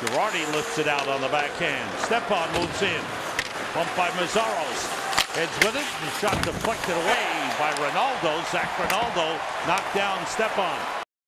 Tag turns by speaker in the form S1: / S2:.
S1: Girardi lifts it out on the backhand. Stepan moves in. Bumped by Meszaros. Heads with it. The shot deflected away by Rinaldo. Zac Rinaldo knocked down Stepan.